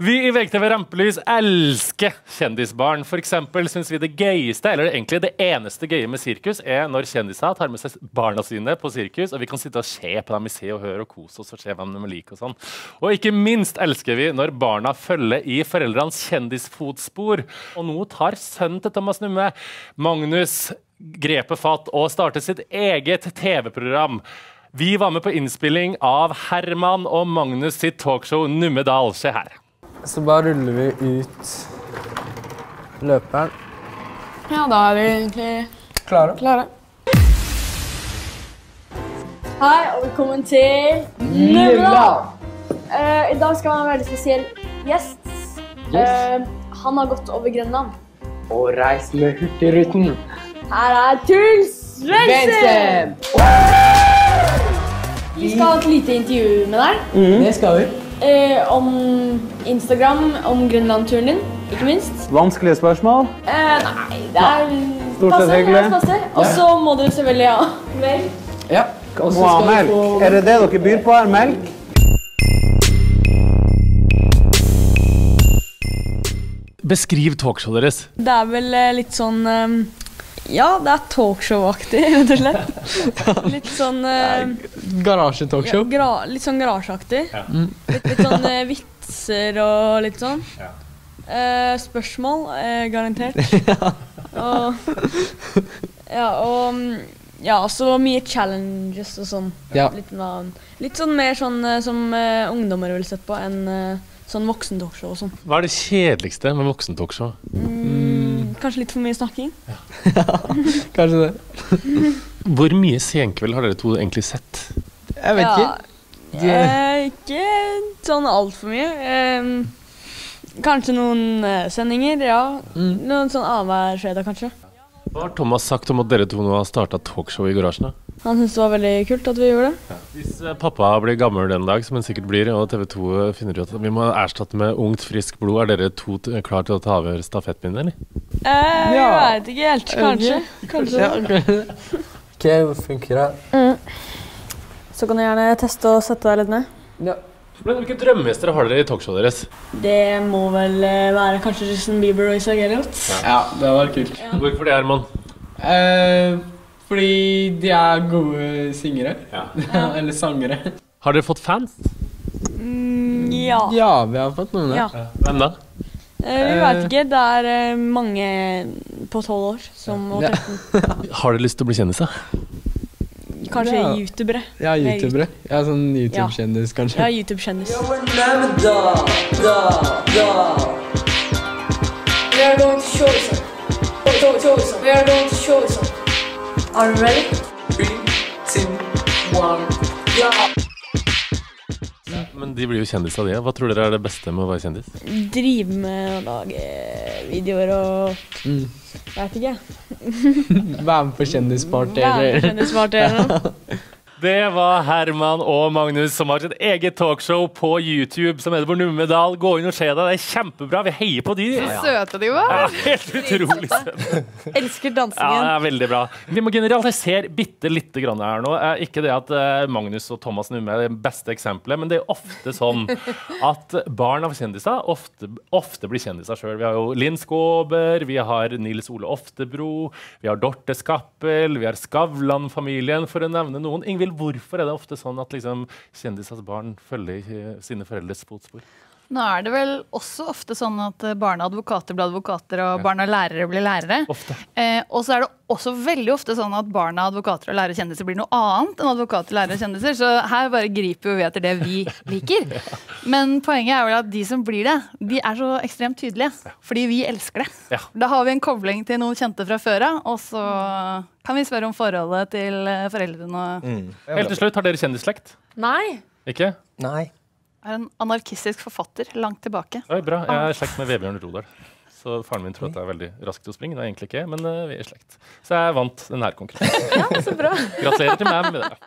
Vi i VGTV Rampelys elsker kjendisbarn. For eksempel syns vi det gøyeste, eller egentlig det eneste gøye med sirkus, er når kjendiser tar med seg barna sine på sirkus, og vi kan sitte og se på dem i Se og Hør og kose oss og se hvem de liker og sånn. Og ikke minst elsker vi når barna følger i foreldrenes kjendisfotspor. Og nå tar sønnen til Thomas Numme, Magnus, grepet fatt og starter sitt eget TV-program. Vi var med på innspilling av Herman og Magnus sitt talkshow Nummedal. Se her. Så bare ruller vi ut løperen. Ja, da er vi egentlig Klare? klare. Hei, og velkommen til Nulla! Uh, I dag skal vi ha en veldig spesiell gjest. Eh, han har gått over Grønland. Og reist med Hurtigruten. Her er Truls Svendsen! Vi skal ha et lite intervju med deg Det skal vi. Eh, om Instagram, om Grønland-turen din, ikke minst. Vanskelige spørsmål? Eh, nei, det er Stort sett hyggelig. Og så må du selvfølgelig ha melk. Ja. Må ha melk. få Er det det dere byr på her? Melk? Beskriv talkshowet deres. Det er vel eh, litt sånn eh, Ja, det er talkshow-aktig, rett og slett. Litt sånn ja, garasjetalkshow. gra Litt sånn garasjeaktig. Litt, litt sånn uh, vitser og litt sånn. Eh, spørsmål, uh, garantert. Og Ja, og mm, ja, også mye challenges og sånn. Ja. Litt, sånn- litt sånn mer sånn som ungdommer ville sett på enn sånn voksentalkshow og sånn. Hva er det kjedeligste med voksentalkshow? Mm, kanskje litt for mye snakking. Ja, Kanskje det. Hvor mye Senkveld har dere to egentlig sett? Jeg vet ikke. De- Eh, ikke sånn altfor mye. Eh, kanskje noen eh, sendinger, ja. Mm. Noen sånn annenhver fredag, kanskje. Hva har Thomas sagt om at dere to nå har starta talkshow i garasjen? da? Han syntes det var veldig kult at vi gjorde det. Hvis eh, pappa blir gammel en dag, som han sikkert blir, og TV 2 finner ut at vi må erstatte med ungt, friskt blod, er dere to klar til å ta over stafettpinnen, eller? Eh, Ja. Jeg veit ikke helt. Kanskje. Kanskje. Ja, ok. OK, funker det? Så kan du gjerne teste å sette deg litt ned. Ja. Men Hvilke drømmegjester har dere i talkshowet deres? Det må vel eh, være kanskje Justin Bieber og Isaac Elliot. ja, det hadde vært kult. Hvorfor det, Herman? Eh, fordi de er gode singere. Ja. Eller sangere. Har dere fått fans? Mm, ja. Ja, vi har fått noen. ja. Hvem da? Eh, vi veit ikke. Det er eh, mange på tolv år som og 13. Har dere lyst til å bli kjendiser? Kanskje Ja. youtubere. Ja, youtubere. Ja, sånn YouTube-kjendis, kanskje. Ja, YouTube-kjendis. We are going to show you some. Show, show you some. We are going to show you some. Are you ready? Men de blir jo kjendiser, de. Hva tror dere er det beste med å være kjendis? Drive med å lage videoer og Mm. Veit ikke. Være med på kjendisparty. Være eller- kjendisparty eller noe. Det var Herman og Magnus som har sitt eget talkshow på YouTube som heter For Numedal. Gå inn og se det. Det er kjempebra. Vi heier på de. Så Søte de Ja, var. helt utrolig søte. Elsker Ja, det er veldig bra. Vi må generalisere bitte lite grann her nå. Eh, Ikke det at eh, Magnus og Thomas Numme er det beste eksempelet, men det er ofte sånn at barn av kjendiser ofte, ofte blir kjendiser sjøl. Vi har jo Linn Skåber, vi har Nils Ole Oftebro, vi har Dorte Skappel, vi har Skavlan-familien, for å nevne noen. Ingvild, hvorfor er det ofte sånn at liksom, kjendisers barn følger eh, sine foreldres fotspor? Nå er det vel også ofte sånn at eh, barna advokater blir advokater, og barna lærere blir lærere. Ofte. Eh, og så er det også veldig ofte sånn at barna advokater og lærere kjendiser blir noe annet enn advokater, lærere kjendiser. Så her bare griper vi etter det vi liker. Men poenget er vel at de som blir det, de er så ekstremt tydelige. Fordi vi elsker det. Ja. Da har vi en kobling til noen kjente fra før av, og så kan vi spørre om forholdet til eh, foreldrene. Mm. Helt til slutt, har dere kjendisslekt? Nei. Ikke? Nei. Er en anarkistisk forfatter langt tilbake. Oi, bra. Jeg er i slekt med Vebjørn Rodal. Så faren min tror at det er veldig raskt å springe. Det er egentlig ikke, men eh, vi er i slekt. Så jeg vant denne konkurransen. Ja, så bra. Gratulerer til meg med det.